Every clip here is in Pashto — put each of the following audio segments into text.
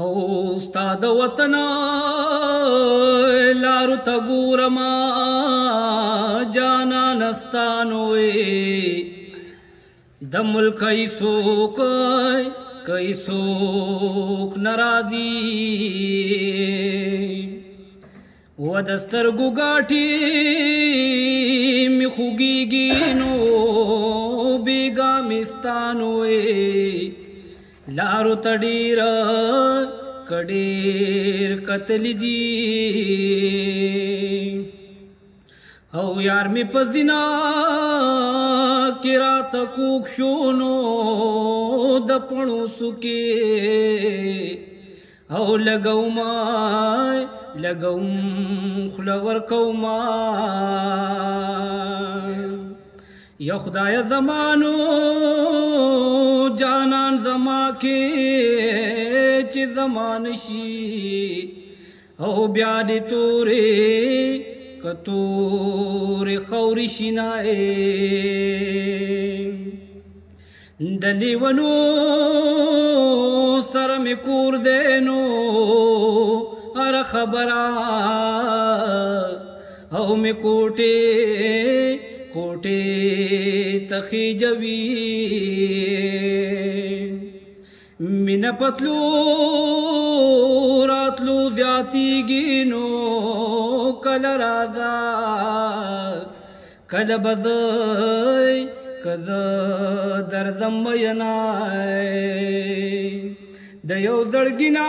هو ستاد وطن لارو ته ګورم جانا نستانوې د ملک ایسوک کیسوک ناراضي و د سترګو غاټي می خوګيږي نو بیګا مستانوې لارو تډیر کډیر قتل دی او یار می پزینا کرا تکوک شونو د پړو سکه او لګو ما لګو خلور کوما یا خدای زمانو جانان زما کې چې زمان شي او بیا دې تورې کتورې خوري شینای د لیونو سره مې کور دینو هر خبره او مې کوټه کوټې تخیجوي مین پتلو راتلو زیاتیږي نو کله راځه کله بدای کله دردم مینا د یو دړګینا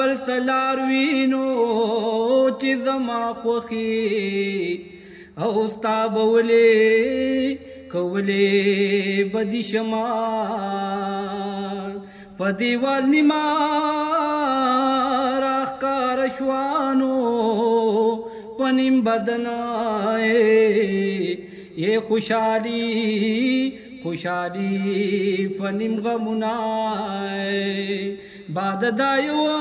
بل تلار وینو چې زما خوخي او ستا بولې کولې بدی شمار په دیوال نیما راخکار شوانو پنیم بدنائے یہ خوشحالی خوشحالی فنیم غمنائے بعد دایوا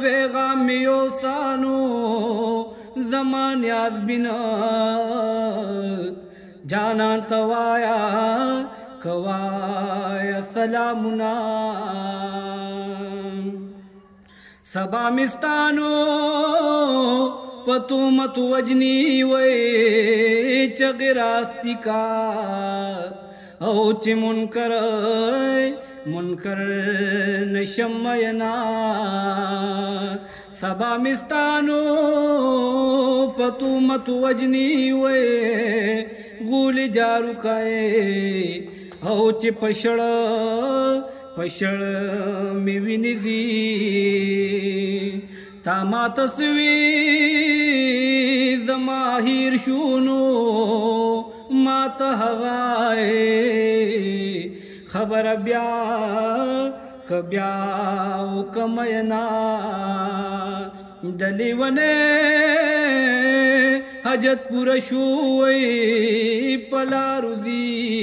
فیغامیو سانو याद बिना जाना तवाया कवाया सलामुना मिस्तानो पतु मत वजनी वे रास्तिका औ चिमुनकर मुनकर नशमयना سبا مستانو پتو مت وجنی وې غول جارو کای او چې پښړ پښړ می ویني دی تا ما تسوی زما هیر شونو ما ته غای خبر بیا کبیا او کمینا دلی ونه حاجت پورا شوی پلا رضی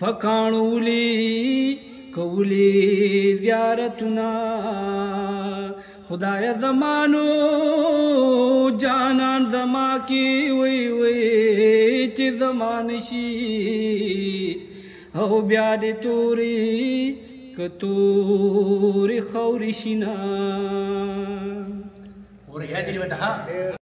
فکانولی کولی زیارتنا خدای زمانو جانان زما کی وی وی چې زمان شي او بیا دې توري کتور خور شینا اور یاد لري وته